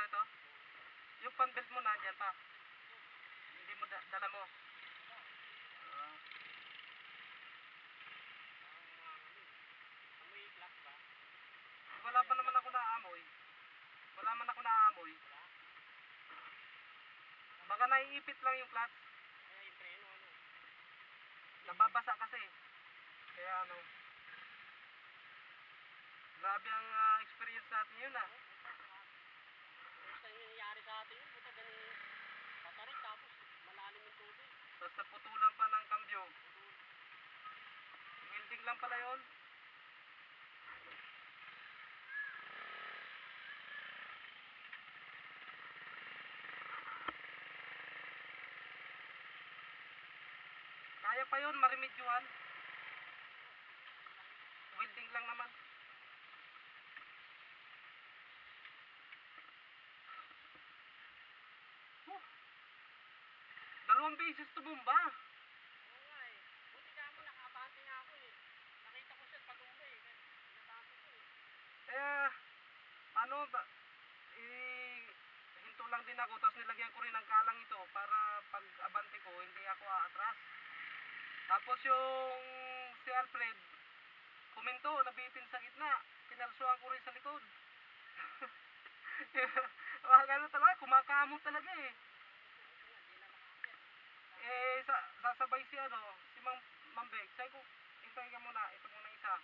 ito, ito. Yung pang-build mo na dyan pa. Hindi mo da dala mo. Wala pa naman ako naaamoy. Wala man ako naaamoy. Baka naiipit lang yung clutch. Kaya yung ano. Nababasa kasi. Kaya ano. Grabe ang uh, experience natin yun ah. Atin yun, buta ganun. Patarik tapos malalim yung tubig. Tapos naputulan pa ng kambyo. Welding lang pala yun. Kaya pa yun, marimedyohan. Welding lang naman. Dalawang beses tumumba. Oo nga eh. Buti ka mo nakabante nga ako eh. Nakita ko siya patumba eh. Kaya Pinabante ko eh. Kaya, ano, ba, eh, hinto lang din ako, tapos nilagyan ko rin ng kalang ito para pag abante ko, hindi ako aatras. Tapos yung si Alfred, kuminto, nabitin sa gitna, kinalsuhan ko rin sa likod. Mga ganun talaga, kumakamot talaga eh. Eh, sa, sasabay si ano, si Mang Mambek. Sabi ko, hintay ka muna, ito muna isa.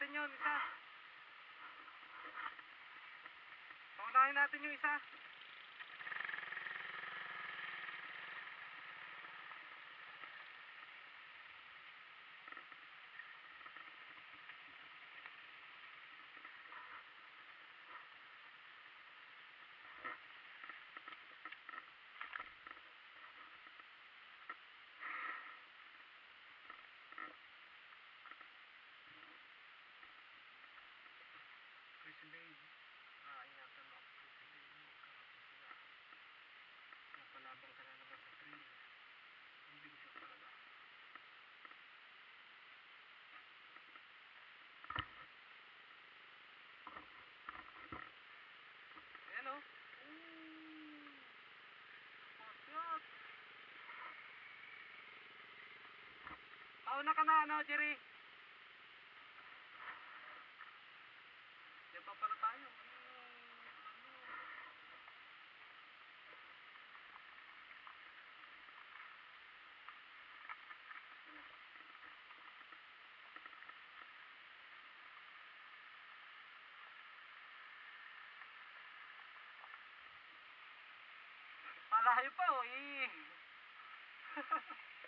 Natin yun, isa. Paunahin natin yung isa. Prison Babe. Ah, ingatan mo ako. Prison Babe. Huwag ka sila. Napalabang ka na naman sa trail. Ang bigsok talaga. Ayan o. Ooh. Shot. Mauna ka na ano, Jerry. Diyan pa pala tayo. Ano? Malayo pa oh eh.